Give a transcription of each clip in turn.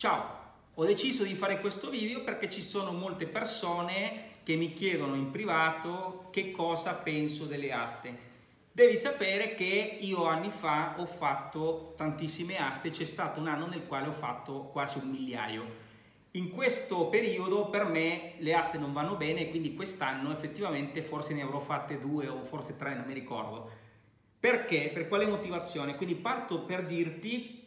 Ciao, ho deciso di fare questo video perché ci sono molte persone che mi chiedono in privato che cosa penso delle aste. Devi sapere che io anni fa ho fatto tantissime aste, c'è stato un anno nel quale ho fatto quasi un migliaio. In questo periodo per me le aste non vanno bene, quindi quest'anno effettivamente forse ne avrò fatte due o forse tre, non mi ricordo. Perché? Per quale motivazione? Quindi parto per dirti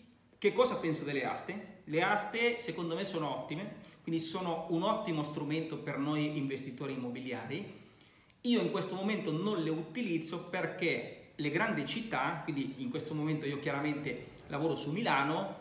che cosa penso delle aste? Le aste secondo me sono ottime, quindi sono un ottimo strumento per noi investitori immobiliari. Io in questo momento non le utilizzo perché le grandi città, quindi in questo momento io chiaramente lavoro su Milano,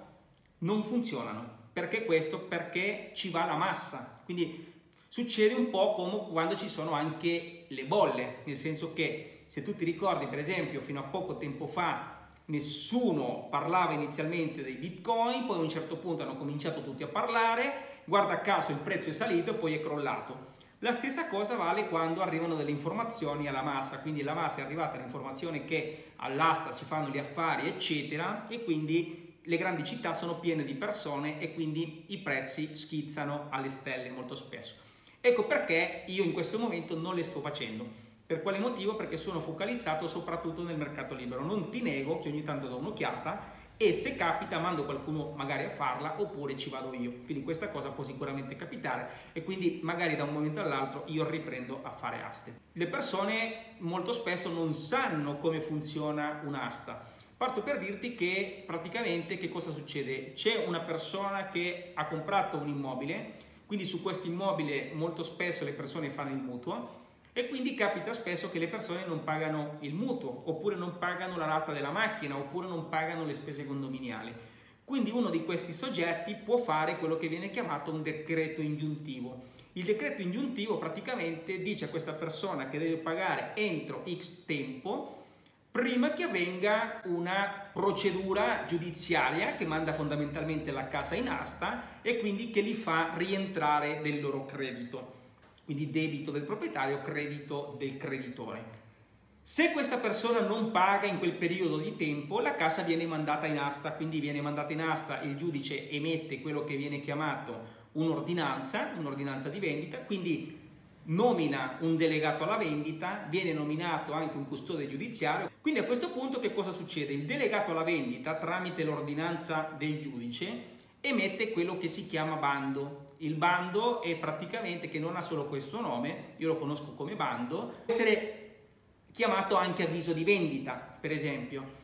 non funzionano. Perché questo? Perché ci va la massa. Quindi succede un po' come quando ci sono anche le bolle, nel senso che se tu ti ricordi per esempio fino a poco tempo fa nessuno parlava inizialmente dei bitcoin, poi a un certo punto hanno cominciato tutti a parlare, guarda caso il prezzo è salito e poi è crollato. La stessa cosa vale quando arrivano delle informazioni alla massa, quindi la massa è arrivata all'informazione che all'asta ci fanno gli affari, eccetera, e quindi le grandi città sono piene di persone e quindi i prezzi schizzano alle stelle molto spesso. Ecco perché io in questo momento non le sto facendo. Per quale motivo? Perché sono focalizzato soprattutto nel mercato libero. Non ti nego che ogni tanto do un'occhiata e se capita mando qualcuno magari a farla oppure ci vado io. Quindi questa cosa può sicuramente capitare e quindi magari da un momento all'altro io riprendo a fare aste. Le persone molto spesso non sanno come funziona un'asta. Parto per dirti che praticamente che cosa succede? C'è una persona che ha comprato un immobile, quindi su questo immobile molto spesso le persone fanno il mutuo e quindi capita spesso che le persone non pagano il mutuo, oppure non pagano la rata della macchina, oppure non pagano le spese condominiali. Quindi uno di questi soggetti può fare quello che viene chiamato un decreto ingiuntivo. Il decreto ingiuntivo praticamente dice a questa persona che deve pagare entro X tempo prima che avvenga una procedura giudiziaria che manda fondamentalmente la casa in asta e quindi che li fa rientrare del loro credito quindi debito del proprietario, credito del creditore. Se questa persona non paga in quel periodo di tempo, la casa viene mandata in asta, quindi viene mandata in asta, il giudice emette quello che viene chiamato un'ordinanza, un'ordinanza di vendita, quindi nomina un delegato alla vendita, viene nominato anche un custode giudiziario. Quindi a questo punto che cosa succede? Il delegato alla vendita, tramite l'ordinanza del giudice, emette quello che si chiama bando. Il bando è praticamente, che non ha solo questo nome, io lo conosco come bando, può essere chiamato anche avviso di vendita, per esempio.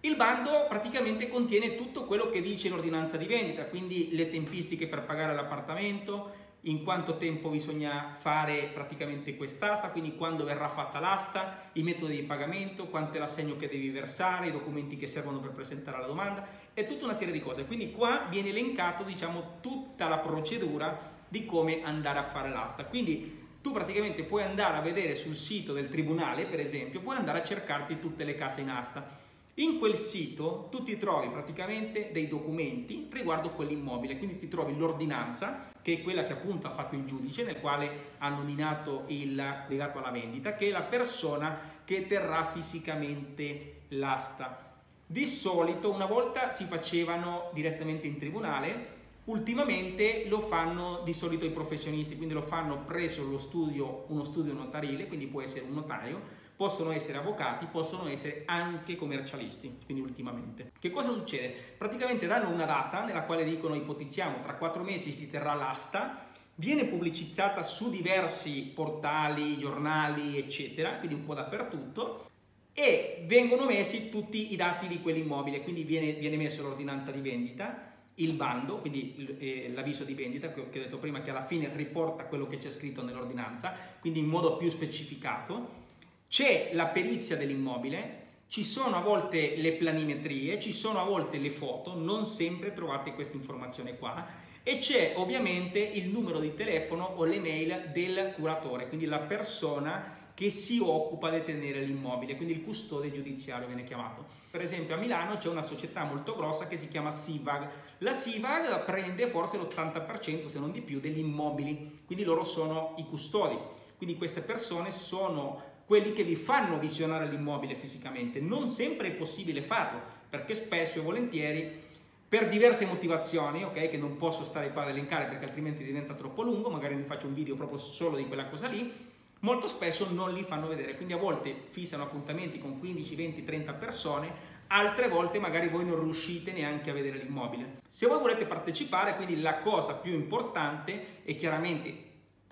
Il bando praticamente contiene tutto quello che dice l'ordinanza di vendita, quindi le tempistiche per pagare l'appartamento, in quanto tempo bisogna fare praticamente quest'asta, quindi quando verrà fatta l'asta, i metodi di pagamento, quanto è l'assegno che devi versare, i documenti che servono per presentare la domanda e tutta una serie di cose. Quindi qua viene elencato diciamo tutta la procedura di come andare a fare l'asta. Quindi tu praticamente puoi andare a vedere sul sito del tribunale, per esempio, puoi andare a cercarti tutte le case in asta in quel sito tu ti trovi praticamente dei documenti riguardo quell'immobile, quindi ti trovi l'ordinanza, che è quella che appunto ha fatto il giudice, nel quale ha nominato il legato alla vendita, che è la persona che terrà fisicamente l'asta. Di solito una volta si facevano direttamente in tribunale, ultimamente lo fanno di solito i professionisti, quindi lo fanno presso lo studio, uno studio notarile, quindi può essere un notario, possono essere avvocati, possono essere anche commercialisti, quindi ultimamente. Che cosa succede? Praticamente danno una data nella quale dicono ipotizziamo tra quattro mesi si terrà l'asta, viene pubblicizzata su diversi portali, giornali, eccetera, quindi un po' dappertutto, e vengono messi tutti i dati di quell'immobile, quindi viene, viene messo l'ordinanza di vendita, il bando, quindi eh, l'avviso di vendita che ho detto prima che alla fine riporta quello che c'è scritto nell'ordinanza, quindi in modo più specificato, c'è la perizia dell'immobile, ci sono a volte le planimetrie, ci sono a volte le foto, non sempre trovate questa informazione qua e c'è ovviamente il numero di telefono o l'email del curatore, quindi la persona che si occupa di tenere l'immobile, quindi il custode giudiziario viene chiamato. Per esempio a Milano c'è una società molto grossa che si chiama Sivag. La Sivag prende forse l'80% se non di più degli immobili, quindi loro sono i custodi. Quindi queste persone sono quelli che vi fanno visionare l'immobile fisicamente. Non sempre è possibile farlo, perché spesso e volentieri per diverse motivazioni, ok? Che non posso stare qua ad elencare perché altrimenti diventa troppo lungo, magari ne faccio un video proprio solo di quella cosa lì, molto spesso non li fanno vedere, quindi a volte fissano appuntamenti con 15, 20, 30 persone, altre volte magari voi non riuscite neanche a vedere l'immobile. Se voi volete partecipare, quindi la cosa più importante è chiaramente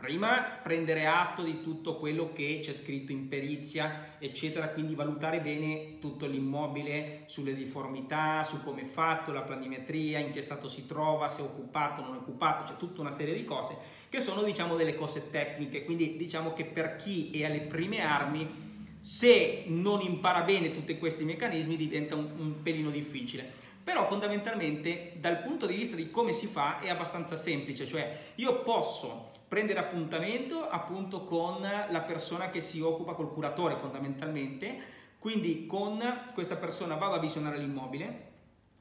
Prima prendere atto di tutto quello che c'è scritto in perizia, eccetera, quindi valutare bene tutto l'immobile sulle difformità, su come è fatto, la planimetria, in che stato si trova, se è occupato non è occupato, c'è tutta una serie di cose che sono diciamo delle cose tecniche, quindi diciamo che per chi è alle prime armi, se non impara bene tutti questi meccanismi diventa un, un pelino difficile però fondamentalmente dal punto di vista di come si fa è abbastanza semplice, cioè io posso prendere appuntamento appunto con la persona che si occupa col curatore fondamentalmente, quindi con questa persona vado a visionare l'immobile,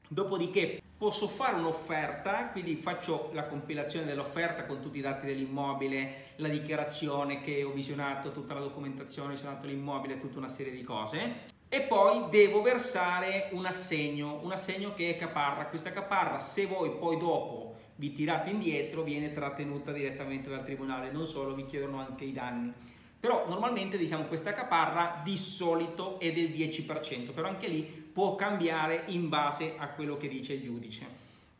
dopodiché posso fare un'offerta, quindi faccio la compilazione dell'offerta con tutti i dati dell'immobile, la dichiarazione che ho visionato, tutta la documentazione, ho visionato l'immobile, tutta una serie di cose e poi devo versare un assegno, un assegno che è caparra. Questa caparra se voi poi dopo vi tirate indietro viene trattenuta direttamente dal tribunale, non solo vi chiedono anche i danni. Però normalmente diciamo questa caparra di solito è del 10%, però anche lì può cambiare in base a quello che dice il giudice.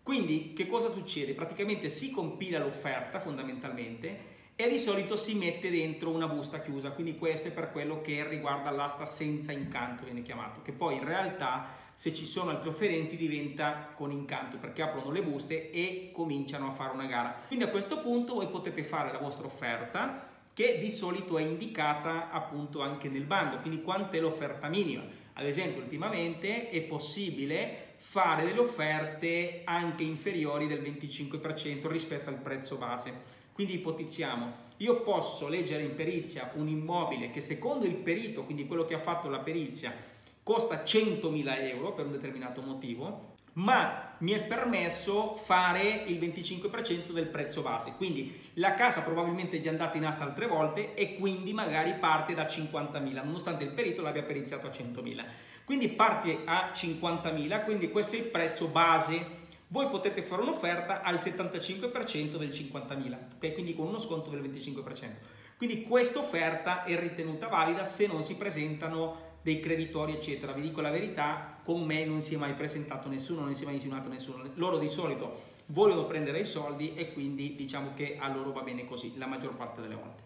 Quindi che cosa succede? Praticamente si compila l'offerta fondamentalmente e di solito si mette dentro una busta chiusa, quindi questo è per quello che riguarda l'asta senza incanto, viene chiamato, che poi in realtà se ci sono altri offerenti diventa con incanto perché aprono le buste e cominciano a fare una gara. Quindi a questo punto voi potete fare la vostra offerta che di solito è indicata appunto anche nel bando, quindi quant'è l'offerta minima. Ad esempio ultimamente è possibile fare delle offerte anche inferiori del 25% rispetto al prezzo base. Quindi ipotizziamo, io posso leggere in perizia un immobile che secondo il perito, quindi quello che ha fatto la perizia, costa 100.000 euro per un determinato motivo, ma mi è permesso fare il 25% del prezzo base. Quindi la casa probabilmente è già andata in asta altre volte e quindi magari parte da 50.000, nonostante il perito l'abbia periziato a 100.000. Quindi parte a 50.000, quindi questo è il prezzo base. Voi potete fare un'offerta al 75% del 50.000, ok? Quindi con uno sconto del 25%. Quindi questa offerta è ritenuta valida se non si presentano dei creditori, eccetera. Vi dico la verità, con me non si è mai presentato nessuno, non si è mai insinuato nessuno. Loro di solito vogliono prendere i soldi e quindi diciamo che a loro va bene così, la maggior parte delle volte.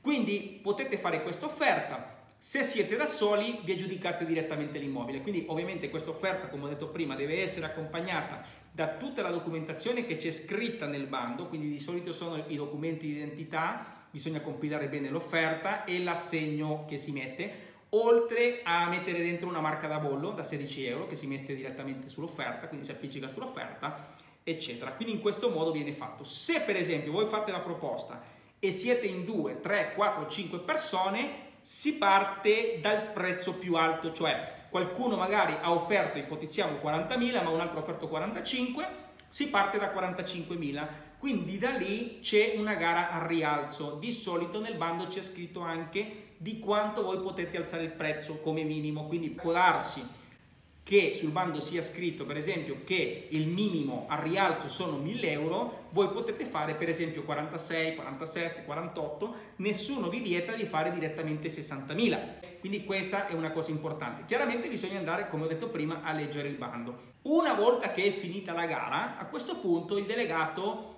Quindi potete fare questa offerta. Se siete da soli vi aggiudicate direttamente l'immobile, quindi ovviamente questa offerta, come ho detto prima, deve essere accompagnata da tutta la documentazione che c'è scritta nel bando, quindi di solito sono i documenti di identità, bisogna compilare bene l'offerta e l'assegno che si mette, oltre a mettere dentro una marca da bollo da 16 euro che si mette direttamente sull'offerta, quindi si appiccica sull'offerta, eccetera. Quindi in questo modo viene fatto. Se per esempio voi fate la proposta e siete in 2, 3, 4, 5 persone, si parte dal prezzo più alto, cioè qualcuno magari ha offerto, ipotizziamo 40.000, ma un altro ha offerto 45, si parte da 45.000. Quindi da lì c'è una gara a rialzo. Di solito nel bando c'è scritto anche di quanto voi potete alzare il prezzo come minimo, quindi può darsi che sul bando sia scritto per esempio che il minimo a rialzo sono 1000 euro, voi potete fare per esempio 46, 47, 48, nessuno vi vieta di fare direttamente 60.000. Quindi questa è una cosa importante. Chiaramente bisogna andare, come ho detto prima, a leggere il bando. Una volta che è finita la gara, a questo punto il delegato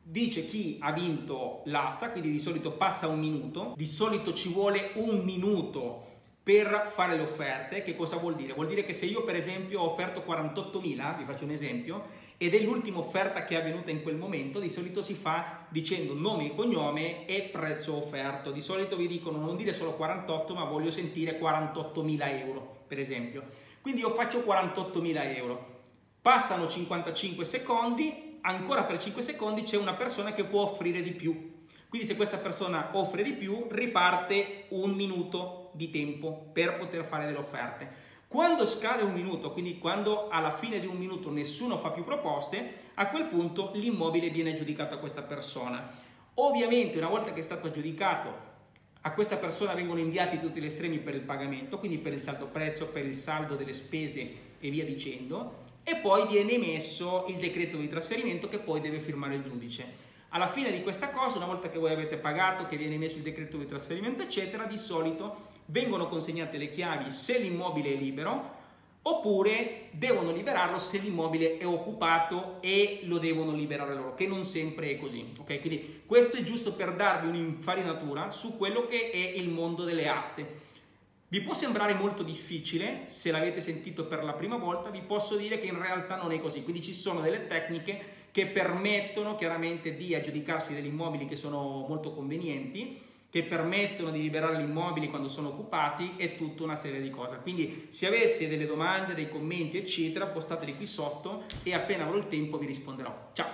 dice chi ha vinto l'asta, quindi di solito passa un minuto, di solito ci vuole un minuto per fare le offerte. Che cosa vuol dire? Vuol dire che se io per esempio ho offerto 48.000, vi faccio un esempio, ed è l'ultima offerta che è avvenuta in quel momento, di solito si fa dicendo nome e cognome e prezzo offerto. Di solito vi dicono non dire solo 48, ma voglio sentire 48.000 euro, per esempio. Quindi io faccio 48.000 euro. Passano 55 secondi, ancora per 5 secondi c'è una persona che può offrire di più. Quindi se questa persona offre di più, riparte un minuto di tempo per poter fare delle offerte. Quando scade un minuto, quindi quando alla fine di un minuto nessuno fa più proposte, a quel punto l'immobile viene aggiudicato a questa persona. Ovviamente una volta che è stato aggiudicato, a questa persona vengono inviati tutti gli estremi per il pagamento, quindi per il saldo prezzo, per il saldo delle spese e via dicendo e poi viene emesso il decreto di trasferimento che poi deve firmare il giudice. Alla fine di questa cosa, una volta che voi avete pagato, che viene emesso il decreto di trasferimento, eccetera, di solito vengono consegnate le chiavi se l'immobile è libero oppure devono liberarlo se l'immobile è occupato e lo devono liberare loro, che non sempre è così. Ok, quindi questo è giusto per darvi un'infarinatura su quello che è il mondo delle aste. Vi può sembrare molto difficile, se l'avete sentito per la prima volta, vi posso dire che in realtà non è così, quindi ci sono delle tecniche che permettono chiaramente di aggiudicarsi degli immobili che sono molto convenienti, che permettono di liberare gli immobili quando sono occupati e tutta una serie di cose. Quindi se avete delle domande, dei commenti eccetera, postateli qui sotto e appena avrò il tempo vi risponderò. Ciao!